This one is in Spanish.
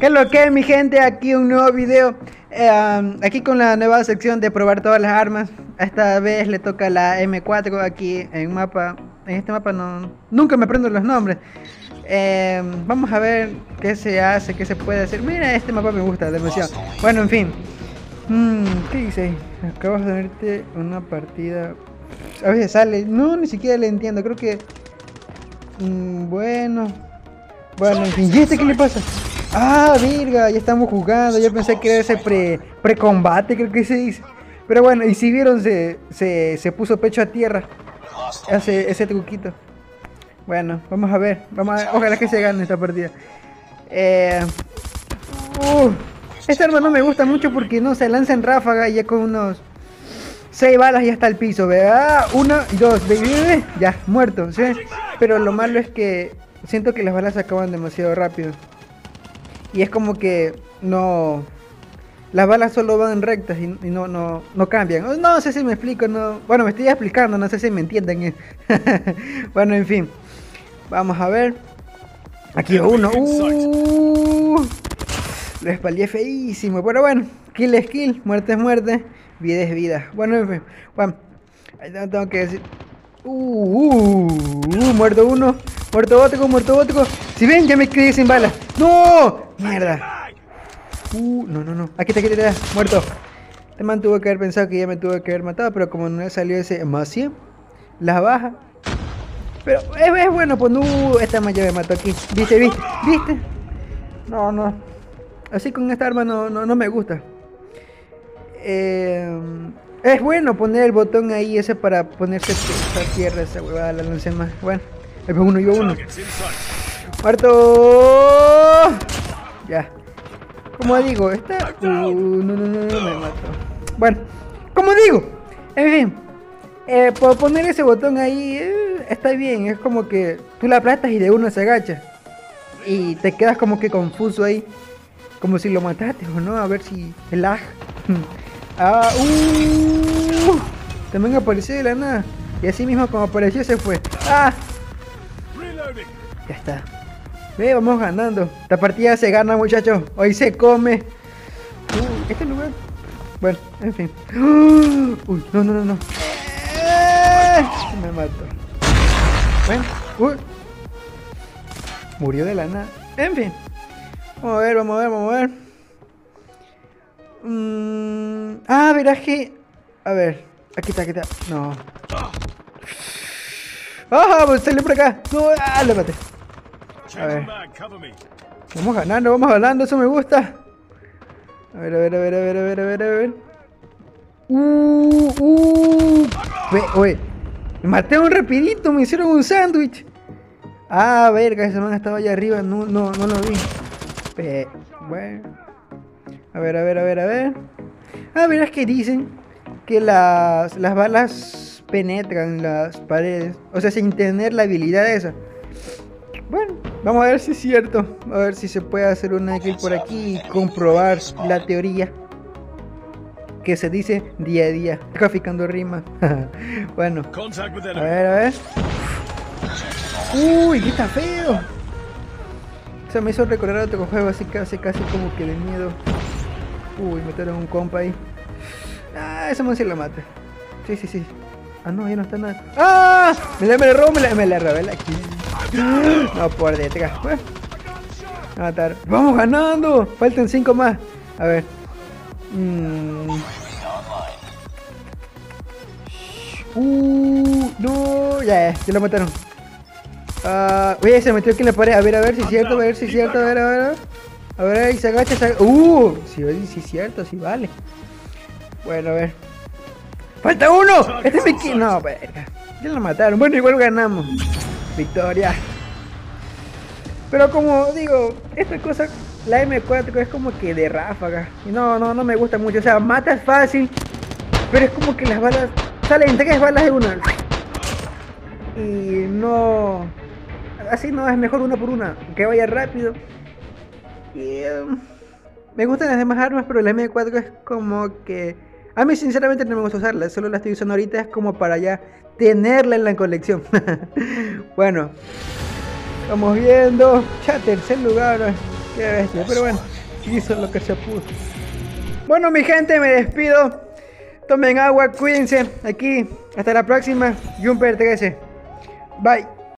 ¿Qué es lo que mi gente? Aquí un nuevo video. Eh, aquí con la nueva sección de probar todas las armas. Esta vez le toca la M4 aquí en mapa. En este mapa no nunca me aprendo los nombres. Eh, vamos a ver qué se hace, qué se puede hacer. Mira, este mapa me gusta demasiado. Bueno, en fin. Mm, ¿Qué dice? Acabas de verte una partida. A veces sale. No, ni siquiera le entiendo. Creo que. Mm, bueno. Bueno, en fin. ¿Y este qué le pasa? Ah, virga, ya estamos jugando. Yo pensé que era ese pre, pre-combate, creo que se dice. Pero bueno, y si vieron, se, se, puso pecho a tierra. Ese truquito. Bueno, vamos a ver. Vamos a, ojalá que se gane esta partida. Eh, uh, esta arma no me gusta mucho porque no se lanza en ráfaga y ya con unos 6 balas ya está el piso. ¿verdad? Una y dos, ya, muerto. ¿sí? Pero lo malo es que siento que las balas se acaban demasiado rápido. Y es como que no. Las balas solo van rectas y, no, no, no cambian. No sé si me explico, no. Bueno, me estoy explicando, no sé si me entienden. bueno, en fin. Vamos a ver. Aquí uno. Uh, lo espalié feísimo. Pero bueno, kill es kill, muerte es muerte, vida es vida. Bueno, en fin. Bueno, tengo que decir. Uh, uh, muerto uno, muerto otro, muerto otro. Si ven, ya me quedé sin balas. ¡No! Mierda. Uh, no, no, no. Aquí está, aquí está, muerto. Este man tuvo que haber pensado que ya me tuvo que haber matado, pero como no salió ese más 100, las baja. Pero es, bueno, pues no. Esta man ya me mató aquí. ¿Viste, viste? ¿Viste? No, no. Así con esta arma no, no, no me gusta. Eh, es bueno poner el botón ahí ese para ponerse a tierra esa huevada, la lancé más. Bueno, ahí uno, yo uno. ¡Muerto! Ya. Como digo, esta... Uh, no, no, no, no, me mato. Bueno, como digo, en fin. Eh, por poner ese botón ahí, eh, está bien. Es como que tú la aplastas y de uno se agacha. Y te quedas como que confuso ahí. Como si lo mataste o no, a ver si el lag. Ah, uh, también apareció de la nada. Y así mismo como apareció se fue. Ah. Ya está. Vamos ganando. Esta partida se gana, muchachos. Hoy se come. Uh, este lugar. Bueno, en fin. uy, no, no, no, no. Eh, me mato. Bueno, uy. Murió de la nada. En fin. Vamos a ver, vamos a ver, vamos a ver. Mm, ah, verás que. A ver, aquí está, aquí está. No. ¡Ah! Sale por acá. No, ah, lo maté. Vamos ganando, vamos ganando, eso me gusta. A ver, a ver, a ver, a ver, a ver, a ver, a ver. Uh, uh. Oye. Me maté un rapidito, me hicieron un sándwich. Ah, verga, ese man estaba allá arriba, no, no, no lo vi. bueno. A ver, a ver, a ver, a ver. Ah, verás que dicen que las, las balas penetran las paredes. O sea, sin tener la habilidad esa. Bueno, vamos a ver si es cierto. A ver si se puede hacer una kill por aquí y comprobar la teoría que se dice día a día, traficando rima. bueno, a ver, a ver. Uy, qué está feo. Se me hizo recordar otro juego así casi, casi como que de miedo. Uy, metieron un compa ahí. Ah, ese man sí lo mata. Sí, sí, sí. Ah, no, ya no está nada. ¡Ah! Me la, me la robó, me la, me la revela aquí. No, por detrás. Matar. ¡Vamos ganando! Faltan 5 más. A ver. Mm. Uh, no, ya, ya lo mataron. Ah, oye, se metió aquí en la pared. A ver, a ver si es cierto, a ver si es cierto, a ver, a ver. A ver. Ahí se agacha, se agacha. ¡Uh! Sí, es cierto, sí vale. Bueno, a ver. ¡Falta uno! Este es mi No, verga. Ya lo mataron. Bueno, igual ganamos. Victoria. Pero como digo, esta cosa, la M4 es como que de ráfaga. Y no, no, no me gusta mucho. O sea, mata es fácil. Pero es como que las balas. Salen tres balas de una. Y no. Así no es mejor una por una. Que vaya rápido. Y em, me gustan las demás armas, pero la M4 es como que... A mí sinceramente no me gusta usarla, solo la estoy usando ahorita es como para ya tenerla en la colección. bueno, estamos viendo. Ya tercer lugar, qué bestia, pero bueno, hizo lo que se pudo. Bueno mi gente, me despido. Tomen agua, cuídense. Aquí, hasta la próxima. Jumper 13. Bye.